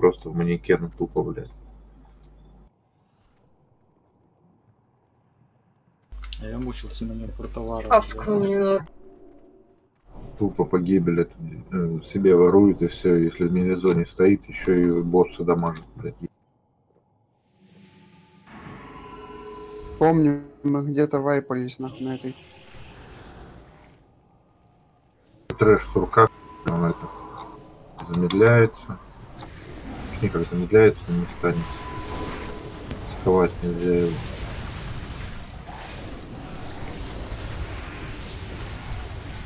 просто в манекен тупо, блядь. А я мучился на фортовара. Авку не надо. Тупо погибель это, э, себе ворует и все. Если в мини-зоне стоит, еще и босса дамажит, блядь. Помню, мы где-то вайпались нахуй на этой. Трэш сурка, он это замедляется. Никак замедляется, не станет. Сковать нельзя его.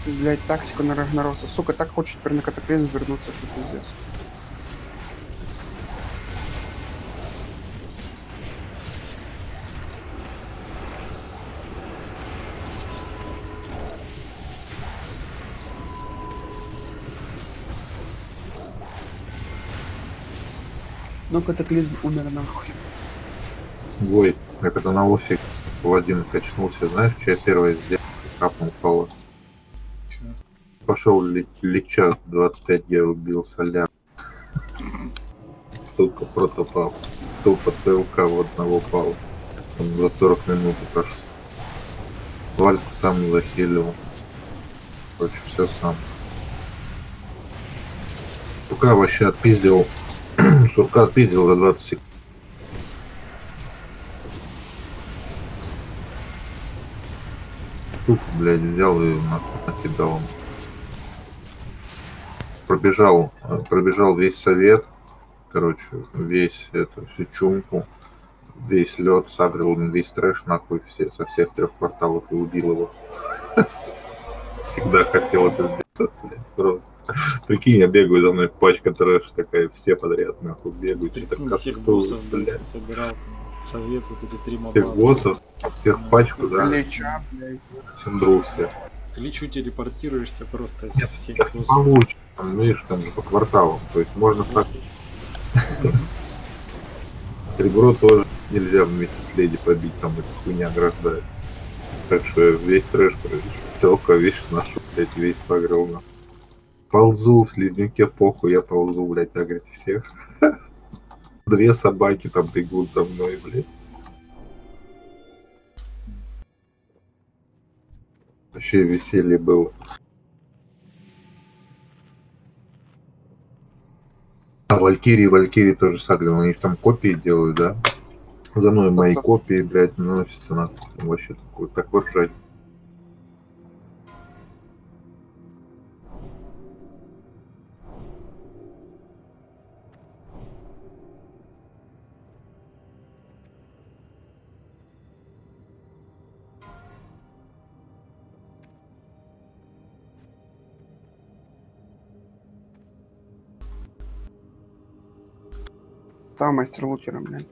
Блять, тактику на Рагнароса. Сука, так хочет теперь на катаклизм вернуться, что пиздец. Ну, катаклизм умер нахуй. Ой, я когда на офиг один качнулся, знаешь, что я первое сделал? Капнул. Чё? Пошел личат 25 я убил соляр. Сука, протопал. Тупо ЦЛК в одного пал. Он за 40 минут прошел. Вальку сам захилил. Короче, все сам. Сука вообще отпиздил. Сурка отпиздил за 20 секунд. Сука, блядь, взял и на- накидал. Пробежал, э, пробежал весь совет, короче, весь эту всю чумку, весь лед, сагрил весь трэш нахуй все, со всех трех кварталов и убил его. Всегда хотел это сделать, просто. Прикинь, я бегаю за мной пачка трэш такая, все подряд нахуй бегают, Прикинь, всех как-то, боссов, блядь, собирал. Совет, вот эти три моба. всех боссов, всех в пачку, да, Леча, блядь. синдру всех. К личу телепортируешься просто из всех боссов. получше, там, видишь, там же по кварталам, то есть можно так Ребро тоже нельзя вместе с леди побить, там эта хуйня ограждает. Так что весь трэш, короче. Только видишь, нашу, блядь, весь согрел на. Ползу в слизняке похуй, я ползу, блядь, агрить всех. Две собаки там бегут за мной, блядь. Вообще веселье было. А Валькирии, Валькирии тоже сагрил, они там копии делают, да? За мной мои копии, блядь, наносятся на вообще такой, такой ржать. Стал мастер лукером, блядь.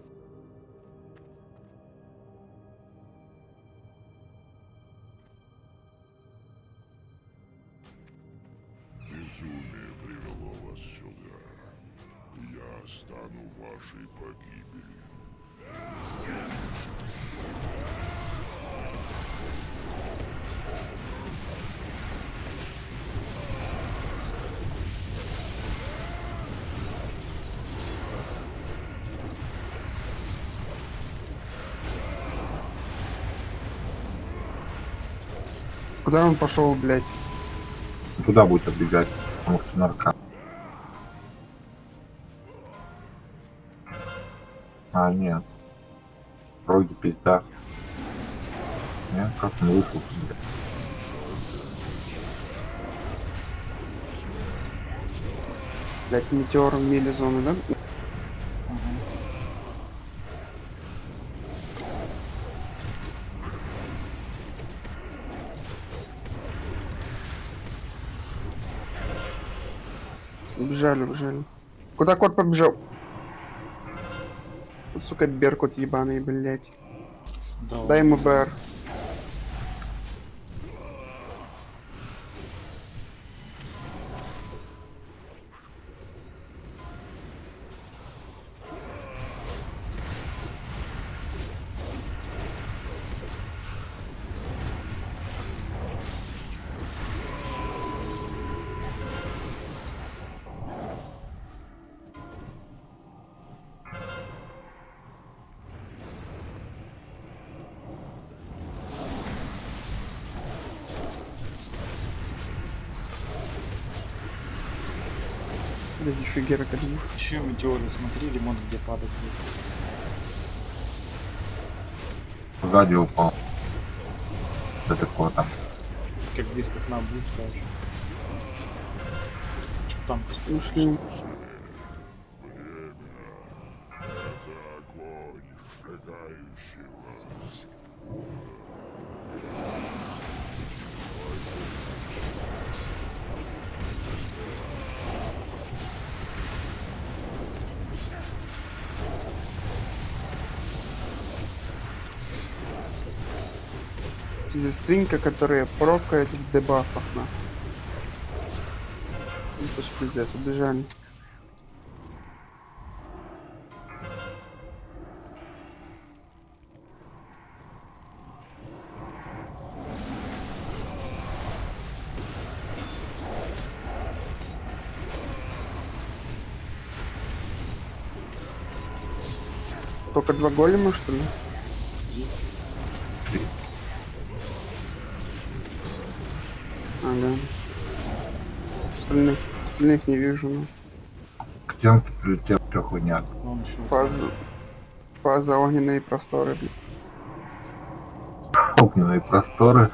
Куда он пошел, блядь? Туда будет отбегать, потому что нарка. А, нет. Роги пизда. Нет, как он вышел, блядь. Блядь, метеор в миле зоны, да? Убежали, убежали. Куда кот побежал? Сука, беркут ебаный, блядь. Да, Дай ему БР. Блядь, еще Гера Калинов. Еще метеоры смотри, лимон где падать будет. Сзади упал. Что такое там? Как близко к нам будет, скажешь. Что там? Ушли. Пиздестринка, которая прокает в дебафах, на. Ну, то есть пиздец, убежали. Только два голема, что ли? Ага. Остальных, остальных не вижу, ну. К стенке прилетел, что хуйня. Фаза. Фаза огненные просторы. Огненные просторы.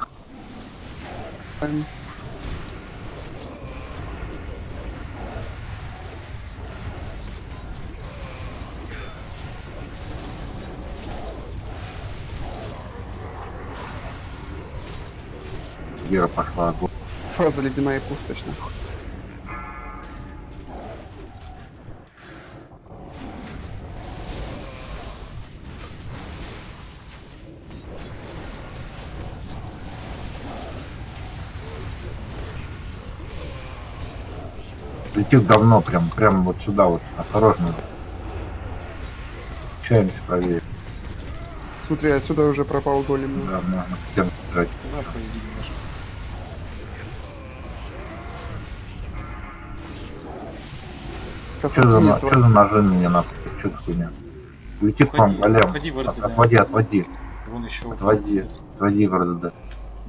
Эм, Гера пошла огонь. Фаза ледяная пустошь, нахуй. Летит давно, прям, прям вот сюда вот. Осторожно. Чаемся правее. Смотри, отсюда уже пропал голем. ну. Да, можно туда поведи немножко. Что за, что ножи мне нахуй? Что за хуйня? Летит к вам голем. Отводи, отводи. Вон еще. Отводи. Отводи в РДД.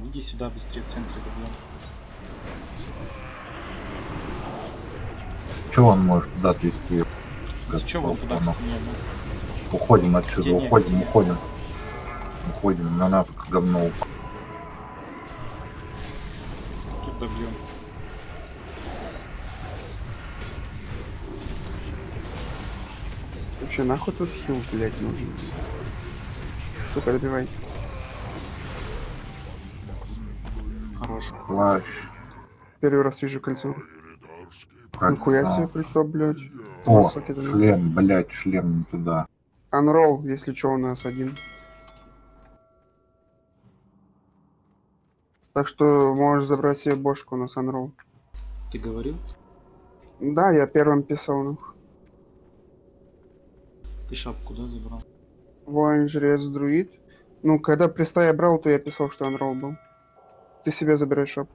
Иди сюда быстрее в центре. Че он может туда отвести? Чего вон туда Ну? Уходим отсюда, Стене, уходим, уходим. Уходим, на нас как говно. Тут добьем. Вообще, нахуй тут хил, блядь, нужен? Сука, добивай. Хорош. Плащ. Первый раз вижу кольцо. Передарское Нихуя себе кольцо, блядь. О, шлем, блять, шлем не туда. Анролл, если что, у нас один. Так что можешь забрать себе бошку, у нас анролл. Ты говорил? Да, я первым писал, ну. Ты шапку, да, забрал? Воин, жрец, друид. Ну, когда приста я брал, то я писал, что анролл был. Ты себе забирай шоп.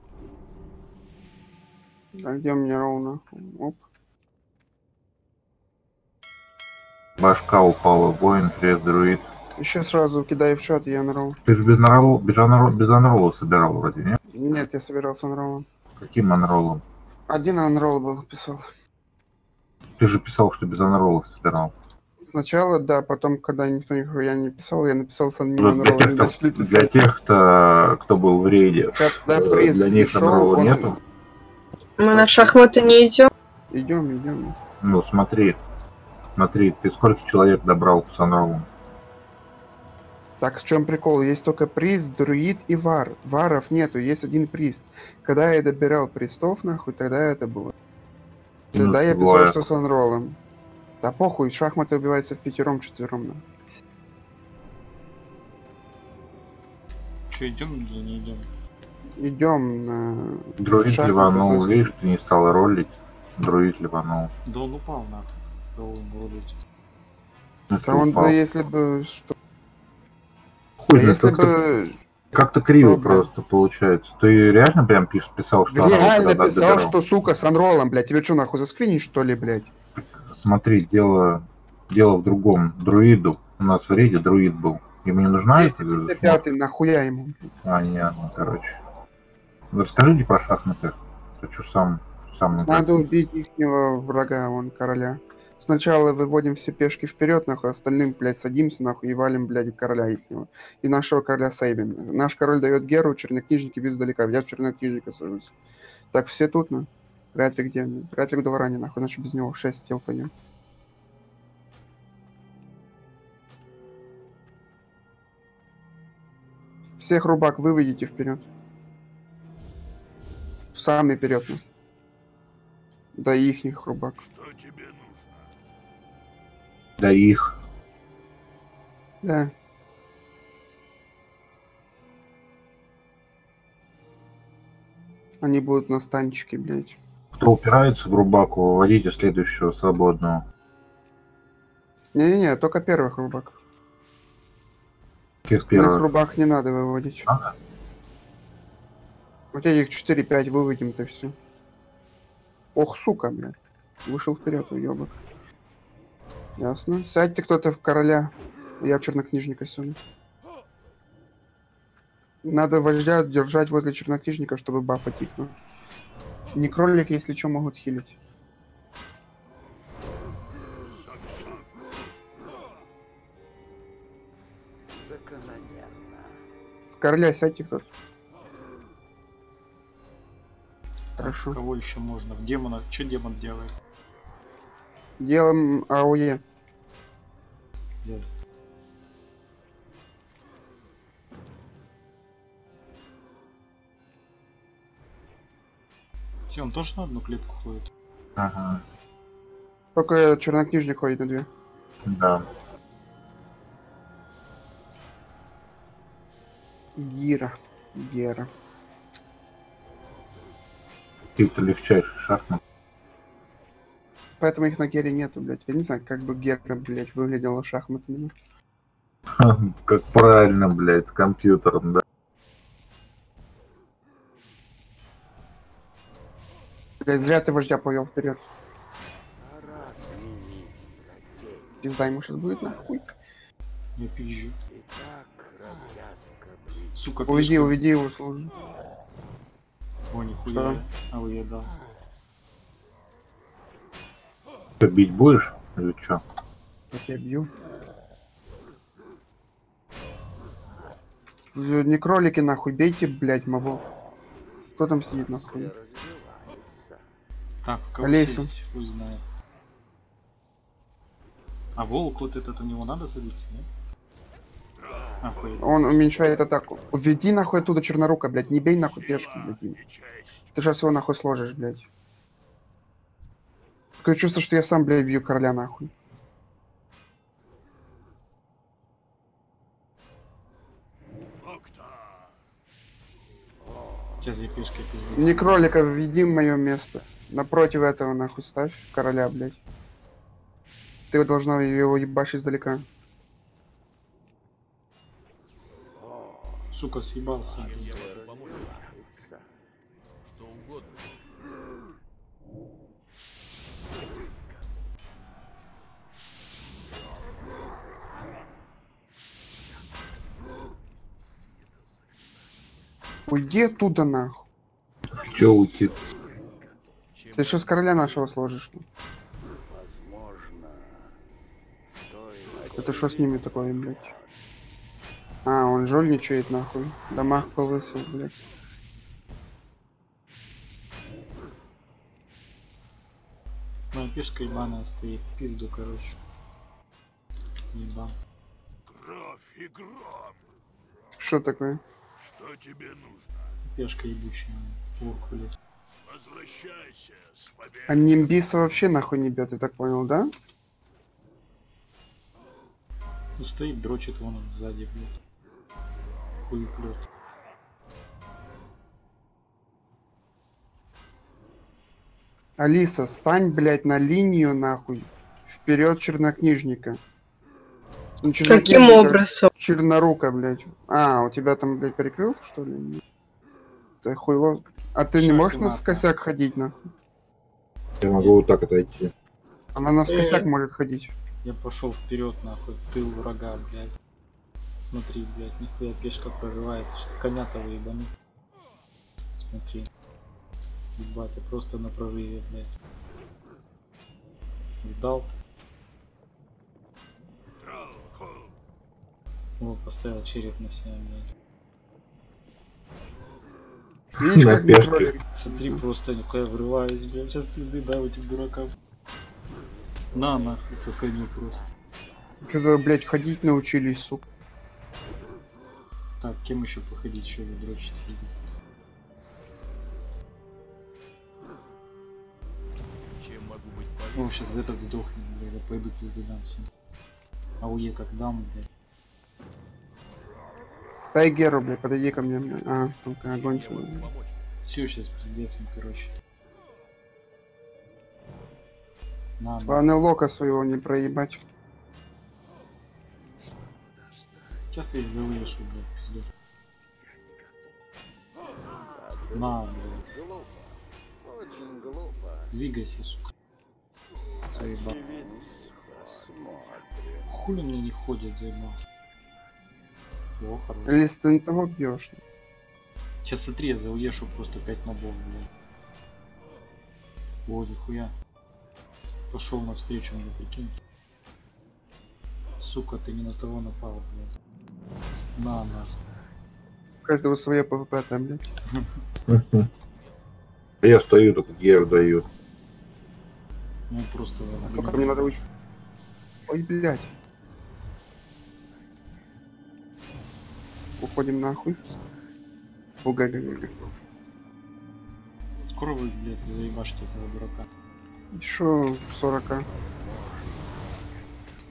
А где у меня ролл, нахуй? Оп. Башка упала, воин, жрец, друид. Еще сразу кидай в чат, я анролл. Ты же без анролла, без анролла, без анролла собирал вроде, нет? Нет, я собирался анроллом. Каким анроллом? Один анролл был, писал. Ты же писал, что без анроллов собирал. Сначала, да, потом, когда никто нихуя не писал, я написал с одним Ну, для тех, начали кто, для тех, кто, кто был в рейде, Когда э, для них анролла он... нету. Мы на шахматы не идем. Идем, идем. Ну, смотри, смотри, ты сколько человек добрал с анроллом? Так, в чем прикол? Есть только приз, друид и вар. Варов нету, есть один приз. Когда я добирал пристов, нахуй, тогда это было. Тогда я писал, Двое. что с анроллом. Да похуй, шахматы убиваются в пятером, четвером. нахуй. Че, идем или не идем? Идем на... Друид Шахматы ливанул, просто. видишь, ты не стал ролить. Друид ливанул. Да он упал нахуй. Кого ему рулить? Ну, Да ты он упал. бы, если бы... Что... Хуй Да если как-то- бы... Как-то криво блядь? просто получается. Ты реально прям писал, что Реально писал, что, сука, с анроллом, блядь. Тебе что, нахуй, заскринить, что ли, блядь? Смотри, дело, дело в другом. Друиду. У нас в рейде друид был. Ему не нужна эта 255 нахуя ему? А, нет, ну, короче. Расскажите про шахматы. Хочу сам Самый Надо убить ихнего врага, вон, короля. Сначала выводим все пешки вперед, нахуй, остальным, блядь, садимся, нахуй, и валим, блядь, короля ихнего. И нашего короля сейвим. Наш король дает Геру, чернокнижники без далека. Я в чернокнижника сажусь. Так, все тут, на. Ретрик где? Ретрик дал ранее, нахуй, иначе без него 6 тел пойдем. Всех рубак выведите вперед. В самый вперед, ну. Да ихних рубак. Что тебе нужно? Да их. Да. Они будут на станчике, блядь. Кто упирается в рубаку, выводите следующего свободного. Не-не-не, только первых рубак. Каких Первых рубак не надо выводить. Надо? Вот этих 4-5 выводим-то все. Ох, сука, блядь. Вышел вперед, уебок. Ясно. Сядьте кто-то в короля. Я в чернокнижника сяду. Надо вождя держать возле чернокнижника, чтобы бафать их. Ну. Не кролик, если что, могут хилить. В короля сядьте кто-то. Хорошо. Кого еще можно? В демона. Что демон делает? Делаем АОЕ. Делает. Все, он тоже на одну клетку ходит. Ага. Только чернокнижник ходит на две. Да. Гира. Гера. Какие-то легчайшие шахматы. Поэтому их на Гере нету, блядь. Я не знаю, как бы Гера, блядь, выглядела шахматами. Как правильно, блядь, с компьютером, да. Блядь, зря ты вождя повел вперед. Пизда ему сейчас будет нахуй. Я пизжу. Сука, Уведи, фишка. уведи его, служи. О, нихуя. Что? А вы я дал. Ты бить будешь? Или что? Как я бью. Не кролики нахуй, бейте, блядь, мобов. Кто там сидит нахуй? Так, кого Олеся. сесть, хуй знает. А волк вот этот у него надо садиться, нет? Охуеть. Он уменьшает атаку. Уведи нахуй оттуда чернорука, блядь. Не бей нахуй пешку, блядь. Ты сейчас его нахуй сложишь, блядь. Такое чувство, что я сам, блядь, бью короля нахуй. Сейчас я пешкой пизду. Не кролика, введи мое место. Напротив этого нахуй ставь короля, блядь. Ты должна его ебашить издалека. Сука, съебался. Уйди оттуда нахуй. Че уйти? Ты сейчас короля нашего сложишь. ну. Возможно. Это что с ними такое, блядь? А, он жульничает нахуй. Дамаг повысил, блядь. Моя пешка ебаная стоит. Пизду, короче. Ебан. кровь и гром. Что такое? Что тебе нужно? Пешка ебучая. Урк, блядь. Возвращайся с победой. А нимбиса вообще нахуй не бьет, я так понял, да? Ну стоит, дрочит вон он сзади, блядь. Хуеплет. Алиса, стань, блядь, на линию нахуй. Вперед чернокнижника. Ну, Каким образом? Чернорука, блядь. А, у тебя там, блядь, перекрыл, что ли? Ты хуйло. А ты не можешь на нахуй. косяк ходить, нахуй? Я могу вот так отойти. Она на Э. косяк может ходить. Я пошел вперед, нахуй, тыл врага, блядь. Смотри, блядь, нихуя пешка прорывается. Сейчас коня-то выебану. Смотри. Ебать, я просто на прорыве, блядь. Видал? О, поставил череп на себя, блядь. Видишь, На как пешке. контроллер? Смотри, просто нихуя врываюсь, блядь. Сейчас пизды дам этим дуракам. На, нахуй, по коню просто. Что-то, блядь, ходить научились, сука. Так, кем еще походить, что вы дрочите здесь? Чем могу быть О, сейчас этот сдохнет, блядь, я пойду пизды дам всем. Ауе как дам, блядь. Дай Геру, блядь, подойди ко мне. А, только огонь свой. Все, сейчас пиздец им, короче. На, на. Главное, лока своего не проебать. Сейчас я их зауешу, блядь, пизду. На, блядь. Очень глупо. Двигайся, сука. Заебал. Хули мне не ходят, заебал. О, хорош. Или ты на того бьешь. Сейчас смотри, я зауешу просто 5 мобов, блядь. О, нихуя. Пошел навстречу мне, прикинь. Сука, ты не на того напал, блядь. На, на. У каждого свое ПВП там, блядь. Я стою, только гер дают. Ну просто... Сука, мне надо уйти. Ой, блядь. Уходим нахуй. Уга га га Скоро вы, блядь, заебашите этого дурака. Шо 40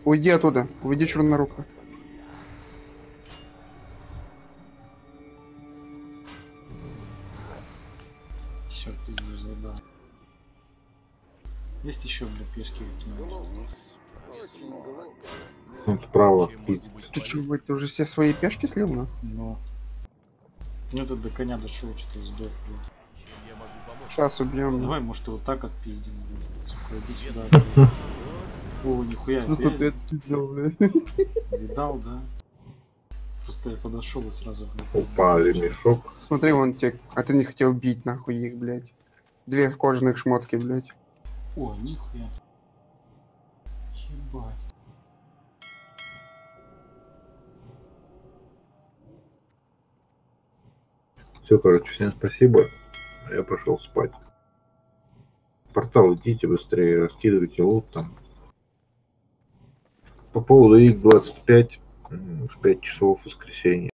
Уйди оттуда. Уведи черную быть Ты уже все свои пешки слил, на? Ну. Ну этот до коня дошел, что-то сдох, блядь. Помочь? Сейчас убьем. Давай, может, его так отпиздим, блядь. Сука, иди сюда, блядь. О, нихуя, За что ты отпиздил, бля? Видал, да? Просто я подошел и сразу, блядь, Упали мешок. Смотри, вон те, а ты не хотел бить нахуй их, блядь. Две кожаных шмотки, блядь. О, нихуя. Ебать. Все, короче, всем спасибо. Я пошел спать. Портал идите быстрее, раскидывайте лут там. По поводу их 25 в 5 часов в воскресенье.